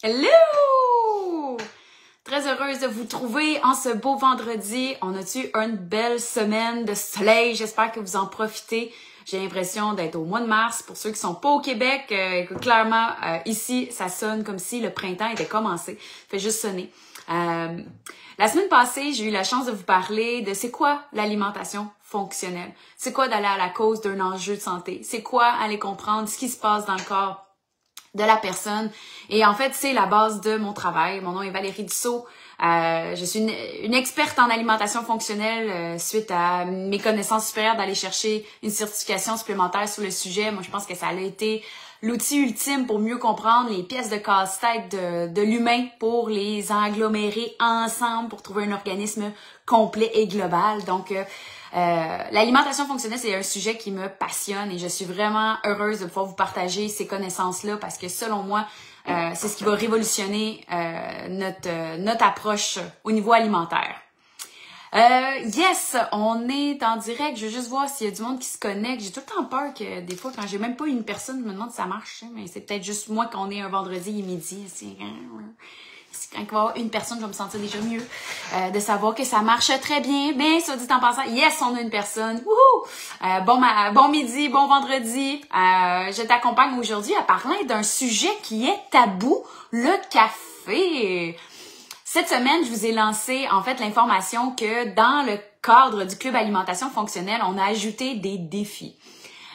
Hello! Très heureuse de vous trouver en ce beau vendredi. On a-tu une belle semaine de soleil? J'espère que vous en profitez. J'ai l'impression d'être au mois de mars. Pour ceux qui sont pas au Québec, euh, clairement, euh, ici, ça sonne comme si le printemps était commencé. Fait juste sonner. Euh, la semaine passée, j'ai eu la chance de vous parler de c'est quoi l'alimentation fonctionnelle? C'est quoi d'aller à la cause d'un enjeu de santé? C'est quoi aller comprendre ce qui se passe dans le corps de la personne. Et en fait, c'est la base de mon travail. Mon nom est Valérie Dussault. Euh, je suis une, experte en alimentation fonctionnelle euh, suite à mes connaissances supérieures d'aller chercher une certification supplémentaire sur le sujet. Moi, je pense que ça a été l'outil ultime pour mieux comprendre les pièces de casse-tête de, de l'humain pour les agglomérer ensemble pour trouver un organisme complet et global. Donc, euh, euh, l'alimentation fonctionnelle, c'est un sujet qui me passionne et je suis vraiment heureuse de pouvoir vous partager ces connaissances-là parce que selon moi, euh, c'est ce qui va révolutionner euh, notre, notre approche au niveau alimentaire. yes, on est en direct. Je veux juste voir s'il y a du monde qui se connecte. J'ai tout le temps peur que des fois, quand j'ai même pas une personne, je me demande si ça marche. Mais c'est peut-être juste moi qu'on est un vendredi et midi quand il va y avoir une personne, je vais me sentir déjà mieux euh, de savoir que ça marche très bien. Mais soit dit en passant, yes, on a une personne. Euh, bon, bon midi, bon vendredi. Euh, je t'accompagne aujourd'hui à parler d'un sujet qui est tabou, le café. Cette semaine, je vous ai lancé en fait l'information que dans le cadre du club alimentation fonctionnelle, on a ajouté des défis.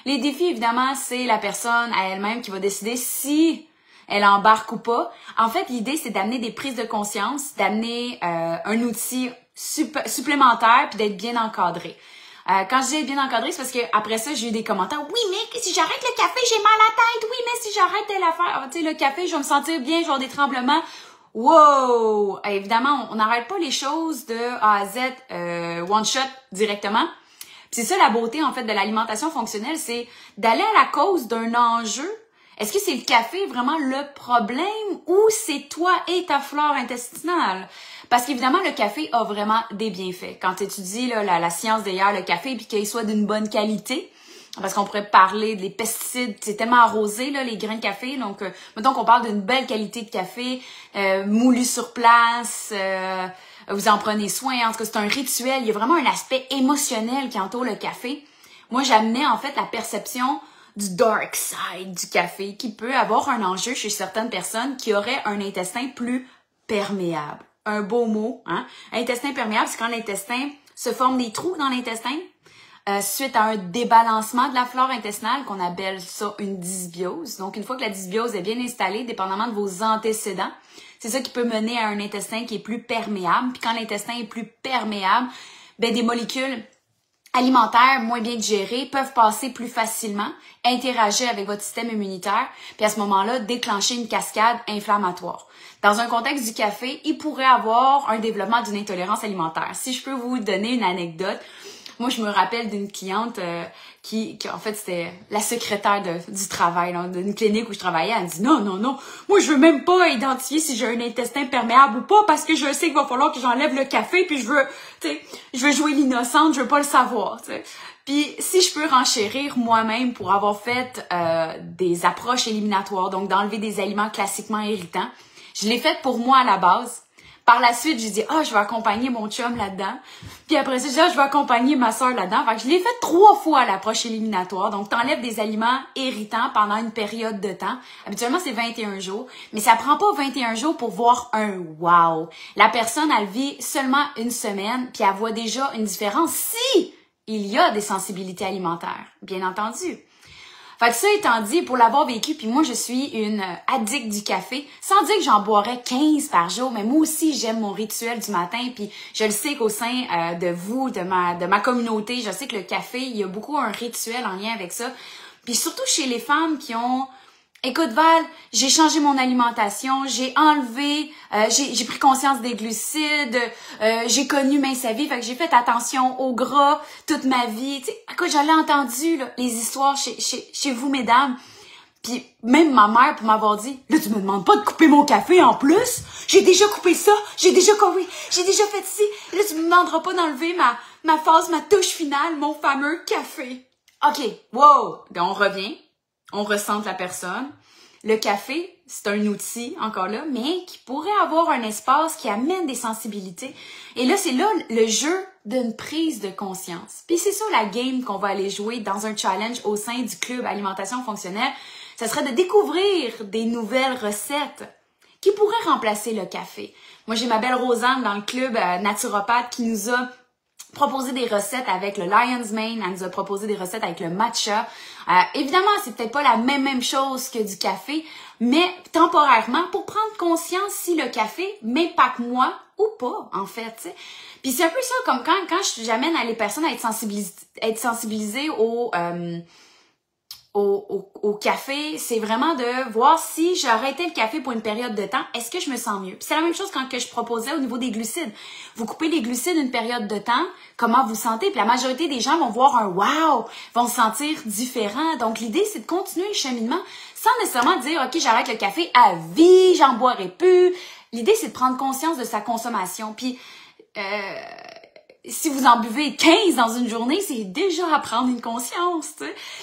Les défis, évidemment, c'est la personne à elle-même qui va décider si elle embarque ou pas. En fait, l'idée, c'est d'amener des prises de conscience, d'amener euh, un outil supplémentaire, puis d'être bien encadré. Euh, quand je dis bien encadré, c'est parce que après ça, j'ai eu des commentaires. Oui, mais si j'arrête le café, j'ai mal à la tête. Oui, mais si j'arrête telle affaire, ah, tu sais, le café, je vais me sentir bien, je vais avoir des tremblements. Wow! Évidemment, on n'arrête pas les choses de A à Z, euh, one shot directement. c'est ça la beauté en fait de l'alimentation fonctionnelle, c'est d'aller à la cause d'un enjeu est-ce que c'est le café vraiment le problème ou c'est toi et ta flore intestinale? Parce qu'évidemment, le café a vraiment des bienfaits. Quand tu étudies là, la, science derrière le café puis qu'il soit d'une bonne qualité, parce qu'on pourrait parler des pesticides, c'est tellement arrosé là, les grains de café. Donc, euh, mettons qu'on parle d'une belle qualité de café, euh, moulu sur place, euh, vous en prenez soin. En tout cas, c'est un rituel. Il y a vraiment un aspect émotionnel qui entoure le café. Moi, j'amenais en fait la perception du dark side du café qui peut avoir un enjeu chez certaines personnes qui auraient un intestin plus perméable. Un beau mot, hein? Intestin perméable, c'est quand l'intestin se forme des trous dans l'intestin euh, suite à un débalancement de la flore intestinale qu'on appelle ça une dysbiose. Donc, une fois que la dysbiose est bien installée, dépendamment de vos antécédents, c'est ça qui peut mener à un intestin qui est plus perméable. Puis quand l'intestin est plus perméable, ben des molécules alimentaires moins bien digérés peuvent passer plus facilement, interagir avec votre système immunitaire, puis à ce moment-là, déclencher une cascade inflammatoire. Dans un contexte du café, il pourrait avoir un développement d'une intolérance alimentaire. Si je peux vous donner une anecdote, moi, je me rappelle d'une cliente euh, qui, qui, en fait, c'était la secrétaire de, du travail, d'une clinique où je travaillais. Elle me dit, non, non, non, moi, je veux même pas identifier si j'ai un intestin perméable ou pas parce que je sais qu'il va falloir que j'enlève le café puis je veux, tu sais, je veux jouer l'innocente, je veux pas le savoir, tu sais. Puis si je peux renchérir moi-même pour avoir fait euh, des approches éliminatoires, donc d'enlever des aliments classiquement irritants, je l'ai fait pour moi à la base. Par la suite, j'ai dit, ah, je vais accompagner mon chum là-dedans. Puis après ça, j'ai dit, ah, je vais accompagner ma soeur là-dedans. Fait que je l'ai fait trois fois l'approche éliminatoire. Donc, t'enlèves des aliments irritants pendant une période de temps. Habituellement, c'est 21 jours. Mais ça prend pas 21 jours pour voir un wow. La personne, elle vit seulement une semaine, puis elle voit déjà une différence si il y a des sensibilités alimentaires. Bien entendu. Fait ça étant dit, pour l'avoir vécu, puis moi je suis une addict du café, sans dire que j'en boirais 15 par jour, mais moi aussi j'aime mon rituel du matin, puis je le sais qu'au sein euh, de vous, de ma, de ma communauté, je sais que le café, il y a beaucoup un rituel en lien avec ça. Puis surtout chez les femmes qui ont Écoute Val, j'ai changé mon alimentation, j'ai enlevé, euh, j'ai pris conscience des glucides, euh, j'ai connu mince vie, fait j'ai fait attention au gras toute ma vie. Tu sais, écoute, entendu les histoires chez, chez, chez vous, mesdames. Puis même ma mère pour m'avoir dit, là tu me demandes pas de couper mon café en plus, j'ai déjà coupé ça, j'ai déjà coupé, j'ai déjà fait ci, là tu me demanderas pas d'enlever ma ma phase, ma touche finale, mon fameux café. Ok, wow, ben, on revient on ressente la personne. le café, c'est un outil, encore là, mais qui pourrait avoir un espace qui amène des sensibilités. Et là, c'est là le jeu d'une prise de conscience. Puis c'est ça la game qu'on va aller jouer dans un challenge au sein du club alimentation fonctionnelle. Ça serait de découvrir des nouvelles recettes qui pourraient remplacer le café. Moi, j'ai ma belle Rosanne dans le club euh, naturopathe qui nous a proposé des recettes avec le Lion's Mane, elle nous a proposé des recettes avec le matcha. Euh, évidemment, c'est peut-être pas la même même chose que du café, mais temporairement pour prendre conscience si le café m'impacte moi ou pas, en fait. Puis c'est un peu ça, comme quand, quand j'amène les personnes à être, sensibilisées, être sensibilisées au, euh, au, au, café, c'est vraiment de voir si j'arrêtais le café pour une période de temps, est-ce que je me sens mieux? C'est la même chose quand que je proposais au niveau des glucides. Vous coupez les glucides une période de temps, comment vous sentez? Puis la majorité des gens vont voir un wow, vont se sentir différent. Donc l'idée, c'est de continuer le cheminement sans nécessairement dire, OK, j'arrête le café à vie, j'en boirai plus. L'idée, c'est de prendre conscience de sa consommation. Puis, euh, si vous en buvez 15 dans une journée, c'est déjà à prendre une conscience.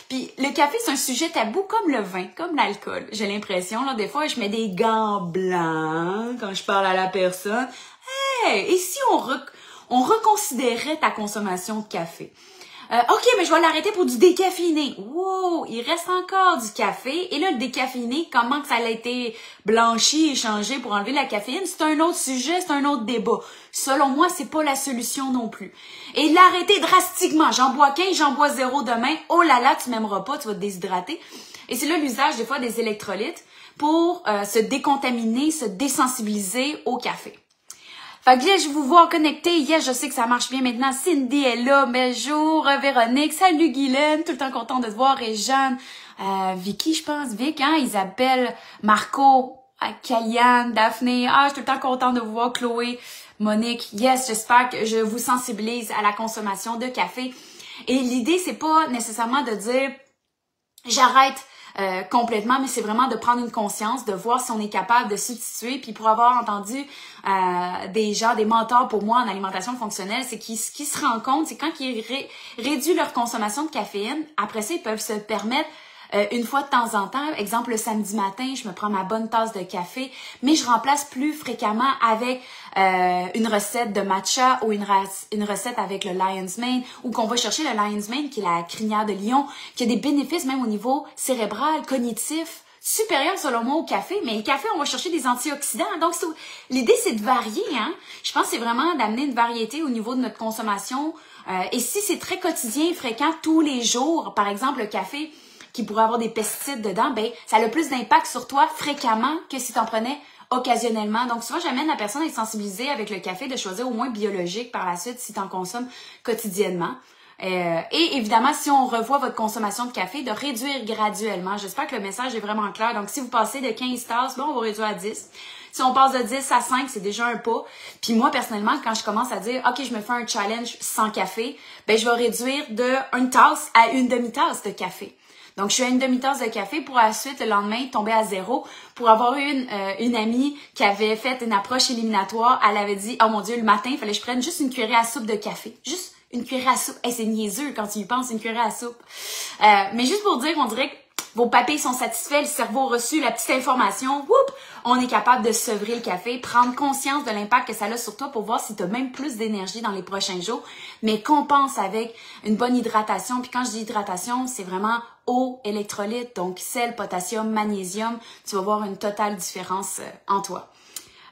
Puis le café, c'est un sujet tabou comme le vin, comme l'alcool. J'ai l'impression, là, des fois, je mets des gants blancs quand je parle à la personne. Hey! Et si on reconsidérait ta consommation de café? Euh, OK, mais je vais l'arrêter pour du décaféiné. Wow, il reste encore du café. Et là, le décaféiné, comment que ça a été blanchi changé pour enlever la caféine, c'est un autre sujet, c'est un autre débat. Selon moi, c'est pas la solution non plus. Et l'arrêter drastiquement. J'en bois 15, j'en bois zéro demain. Oh là là, tu m'aimeras pas, tu vas te déshydrater. Et c'est là l'usage des fois des électrolytes pour euh, se décontaminer, se désensibiliser au café. Fait que je vous vois connecté. Yes, je sais que ça marche bien maintenant. Cindy est là. Bonjour, Véronique. Salut, Guylaine. Tout le temps content de te voir. Et Jeanne. Euh, Vicky, je pense. Vic, hein? Isabelle. Marco. Kaliane. Daphné. Ah, je suis tout le temps content de vous voir. Chloé. Monique. Yes, j'espère que je vous sensibilise à la consommation de café. Et l'idée, c'est pas nécessairement de dire j'arrête euh, complètement, mais c'est vraiment de prendre une conscience, de voir si on est capable de substituer. Puis pour avoir entendu euh, des gens, des mentors pour moi en alimentation fonctionnelle, c'est qu'ils qui se rendent compte, c'est quand ils réduisent leur consommation de caféine, après ça, ils peuvent se permettre euh, une fois de temps en temps, exemple le samedi matin, je me prends ma bonne tasse de café, mais je remplace plus fréquemment avec euh, une recette de matcha ou une, recette avec le Lion's Mane ou qu'on va chercher le Lion's Mane qui est la crinière de lion, qui a des bénéfices même au niveau cérébral, cognitif, supérieur selon moi au café, mais le café, on va chercher des antioxydants. Donc, l'idée, c'est de varier. Hein? Je pense que c'est vraiment d'amener une variété au niveau de notre consommation. Euh, et si c'est très quotidien, fréquent, tous les jours, par exemple, le café, qui pourrait avoir des pesticides dedans, ben ça a le plus d'impact sur toi fréquemment que si tu en prenais occasionnellement. Donc souvent, j'amène la personne à être sensibilisée avec le café, de choisir au moins biologique par la suite si tu en consommes quotidiennement. Euh, et évidemment, si on revoit votre consommation de café, de réduire graduellement. J'espère que le message est vraiment clair. Donc, si vous passez de 15 tasses, bon, on va réduire à 10. Si on passe de 10 à 5, c'est déjà un pas. Puis moi, personnellement, quand je commence à dire, OK, je me fais un challenge sans café, ben, je vais réduire de une tasse à une demi-tasse de café. Donc, je suis à une demi-tasse de café pour ensuite, le lendemain, tomber à zéro. Pour avoir une, euh, une amie qui avait fait une approche éliminatoire, elle avait dit, oh mon Dieu, le matin, il fallait que je prenne juste une cuillerée à soupe de café. Juste une cuillerée à soupe. Hey, c'est niaiseux quand tu y penses, une cuillerée à soupe. Euh, mais juste pour dire, on dirait que vos papilles sont satisfaits, le cerveau reçu la petite information, whoop, on est capable de sevrer le café, prendre conscience de l'impact que ça a sur toi pour voir si tu as même plus d'énergie dans les prochains jours, mais compense avec une bonne hydratation. Puis quand je dis hydratation, c'est vraiment eau, électrolyte, donc sel, potassium, magnésium. Tu vas voir une totale différence euh, en toi.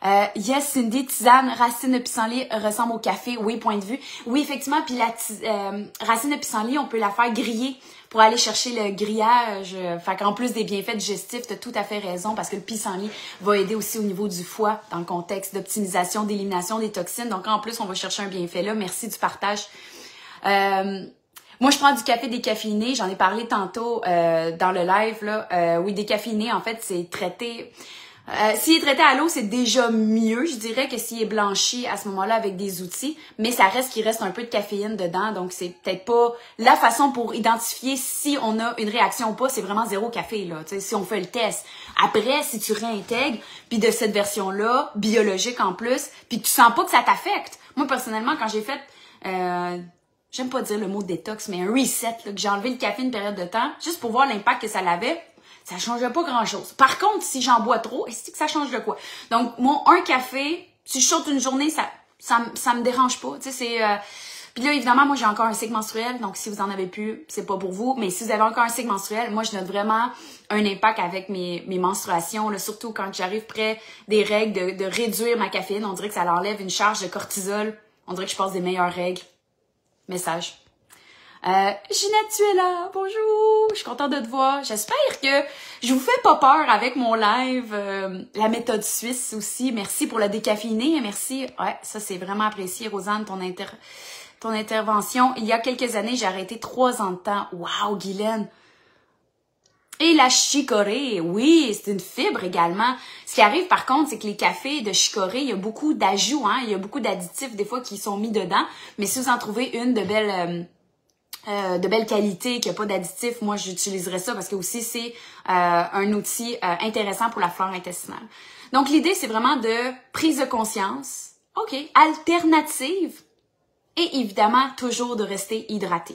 Euh, yes, Cindy, tisane, racine de pissenlit ressemble au café. Oui, point de vue. Oui, effectivement. Puis la euh, racine de pissenlit, on peut la faire griller pour aller chercher le grillage. Fait qu'en plus des bienfaits digestifs, tu as tout à fait raison parce que le pissenlit va aider aussi au niveau du foie dans le contexte d'optimisation, d'élimination des toxines. Donc en plus, on va chercher un bienfait là. Merci du partage. Moi, je prends du café décaféiné. J'en ai parlé tantôt euh, dans le live. Là. Euh, oui, décaféiné, en fait, c'est traité euh, s'il est traité à l'eau, c'est déjà mieux, je dirais, que s'il est blanchi à ce moment-là avec des outils, mais ça reste qu'il reste un peu de caféine dedans, donc c'est peut-être pas la façon pour identifier si on a une réaction ou pas, c'est vraiment zéro café, là, si on fait le test. Après, si tu réintègres, puis de cette version-là, biologique en plus, puis tu sens pas que ça t'affecte. Moi, personnellement, quand j'ai fait... Euh, J'aime pas dire le mot détox, mais un reset, là, que j'ai enlevé le café une période de temps, juste pour voir l'impact que ça avait Ça change pas grand-chose. Par contre, si j'en bois trop, est-ce que ça change de quoi? Donc, mon un café, si je saute une journée, ça, ça, ça me dérange pas. Tu sais, c'est... Euh, puis là, évidemment, moi, j'ai encore un cycle menstruel, donc si vous en avez plus, c'est pas pour vous. Mais si vous avez encore un cycle menstruel, moi, je note vraiment un impact avec mes, mes menstruations, là, surtout quand j'arrive près des règles, de, de réduire ma caféine. On dirait que ça enlève une charge de cortisol. On dirait que je passe des meilleures règles. Message. Euh, Ginette, tu es là. Bonjour. Je suis contente de te voir. J'espère que je vous fais pas peur avec mon live. Euh, la méthode suisse aussi. Merci pour le décaféiné. Merci. Ouais, ça c'est vraiment apprécié, Rosanne, ton inter ton intervention. Il y a quelques années, j'ai arrêté trois ans de temps. Wow, Guylaine! Et la chicorée, oui, c'est une fibre également. Ce qui arrive par contre, c'est que les cafés de chicorée, il y a beaucoup d'ajouts, hein, il y a beaucoup d'additifs des fois qui sont mis dedans. Mais si vous en trouvez une de belle, euh, euh, de belle qualité, qui n'a pas d'additifs, moi j'utiliserais ça parce que aussi c'est euh, un outil intéressant pour la flore intestinale. Donc l'idée c'est vraiment de prise de conscience, ok, alternative et évidemment, toujours de rester hydraté.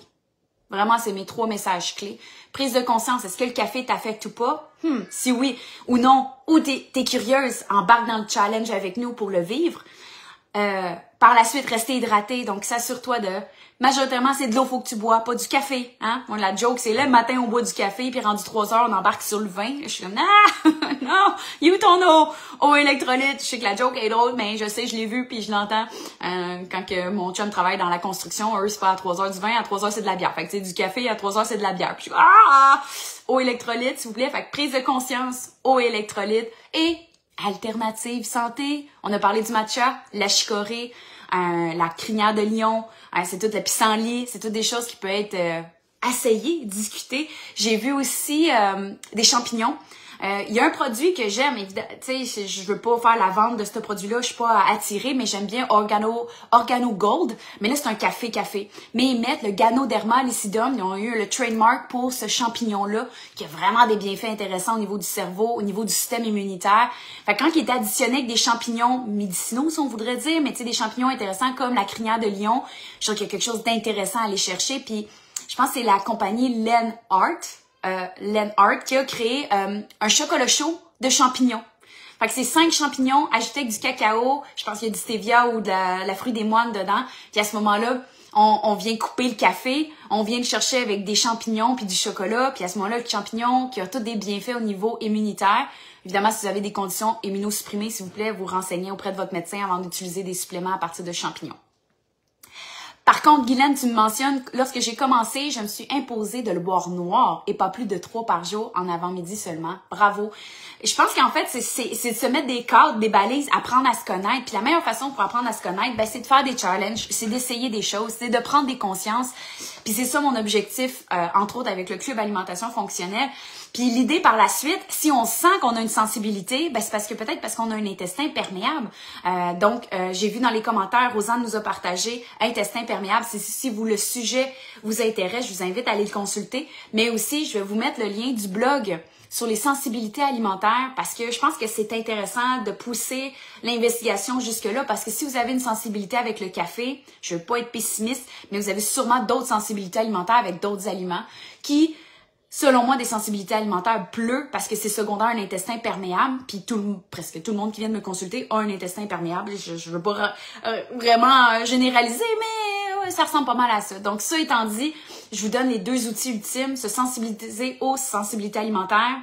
Vraiment, c'est mes trois messages clés. Prise de conscience, est-ce que le café t'affecte ou pas? Hmm, si oui ou non, ou t'es es curieuse, embarque dans le challenge avec nous pour le vivre. Euh, par la suite, rester hydraté. Donc, s'assure-toi de majoritairement, c'est de l'eau, faut que tu bois, pas du café. Hein? La joke, c'est le matin, on boit du café, puis rendu trois heures, on embarque sur le vin. Je suis comme, ah, non, you ton eau, eau électrolyte. Je sais que la joke est drôle, mais je sais, je l'ai vu, puis je l'entends euh, quand que mon chum travaille dans la construction. Eux, c'est pas à trois heures du vin, à trois heures, c'est de la bière. Fait que, c'est du café, à trois heures, c'est de la bière. Puis je suis ah, eau électrolyte, s'il vous plaît. Fait que prise de conscience, eau électrolyte et alternative santé. On a parlé du matcha, la chicorée, euh, la crinière de lion, euh, c'est tout le pissenlit, c'est toutes des choses qui peuvent être euh, essayées, discutées. J'ai vu aussi des champignons. Euh, il y a un produit que j'aime, évidemment, tu sais, je veux pas faire la vente de ce produit-là, je suis pas attirée, mais j'aime bien Organo, Organo Gold. Mais là, c'est un café café. Mais ils mettent le Ganoderma lucidum, ils ont eu le trademark pour ce champignon-là, qui a vraiment des bienfaits intéressants au niveau du cerveau, au niveau du système immunitaire. Fait quand il est additionné avec des champignons médicinaux, si on voudrait dire, mais tu sais, des champignons intéressants comme la crinière de lion, je trouve qu'il y a quelque chose d'intéressant à aller chercher. Puis, je pense que c'est la compagnie Len Art, euh, Len Art qui a créé euh, un chocolat chaud de champignons. Fait que c'est cinq champignons ajoutés avec du cacao, je pense qu'il y a du stevia ou de la, fruit des moines dedans. Puis à ce moment-là, on, on, vient couper le café, on vient le chercher avec des champignons puis du chocolat. Puis à ce moment-là, le champignon qui a tous des bienfaits au niveau immunitaire. Évidemment, si vous avez des conditions immunosupprimées, s'il vous plaît, vous renseignez auprès de votre médecin avant d'utiliser des suppléments à partir de champignons. Par contre, Guylaine, tu me mentionnes, lorsque j'ai commencé, je me suis imposée de le boire noir et pas plus de trois par jour en avant-midi seulement. Bravo. je pense qu'en fait, c'est de se mettre des cadres, des balises, apprendre à se connaître. Puis la meilleure façon pour apprendre à se connaître, ben, c'est de faire des challenges, c'est d'essayer des choses, c'est de prendre des consciences. Puis c'est ça mon objectif, euh, entre autres avec le club alimentation fonctionnelle. Puis l'idée par la suite, si on sent qu'on a une sensibilité, ben c'est parce que peut-être parce qu'on a un intestin perméable. Euh, donc euh, j'ai vu dans les commentaires, Rosanne nous a partagé intestin perméable. Si, si vous le sujet vous intéresse, je vous invite à aller le consulter. Mais aussi, je vais vous mettre le lien du blog sur les sensibilités alimentaires parce que je pense que c'est intéressant de pousser l'investigation jusque-là parce que si vous avez une sensibilité avec le café, je veux pas être pessimiste, mais vous avez sûrement d'autres sensibilités alimentaires avec d'autres aliments qui selon moi, des sensibilités alimentaires bleues parce que c'est secondaire un intestin perméable. Puis tout, presque tout le monde qui vient de me consulter a un intestin perméable. Je, je veux pas euh, vraiment euh, généraliser, mais ça ressemble pas mal à ça. Donc, ça étant dit, je vous donne les deux outils ultimes, se sensibiliser aux sensibilités alimentaires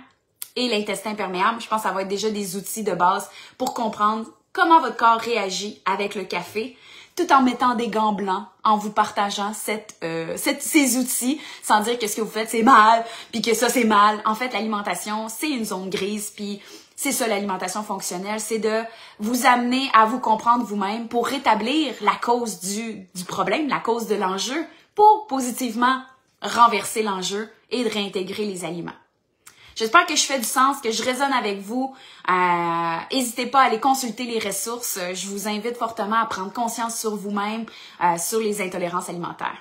et l'intestin perméable. Je pense que ça va être déjà des outils de base pour comprendre comment votre corps réagit avec le café tout en mettant des gants blancs, en vous partageant cette, euh, cette, ces outils, sans dire que ce que vous faites c'est mal, puis que ça c'est mal. En fait, l'alimentation c'est une zone grise, puis c'est ça l'alimentation fonctionnelle, c'est de vous amener à vous comprendre vous-même pour rétablir la cause du, du problème, la cause de l'enjeu, pour positivement renverser l'enjeu et de réintégrer les aliments. J'espère que je fais du sens, que je résonne avec vous. N'hésitez pas à aller consulter les ressources. Je vous invite fortement à prendre conscience sur vous-même, euh, sur les intolérances alimentaires.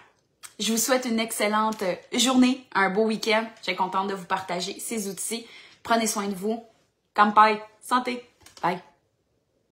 Je vous souhaite une excellente journée, un beau week-end. J'ai contente de vous partager ces outils. Prenez soin de vous. Kampai, santé. Bye.